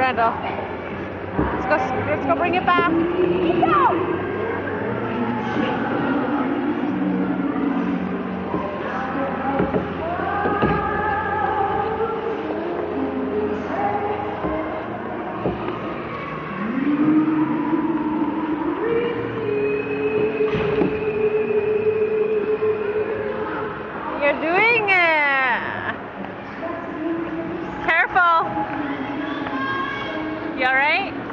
Randall. Let's go, let's go bring it back. Go! You're doing it. You alright?